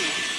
Yeah.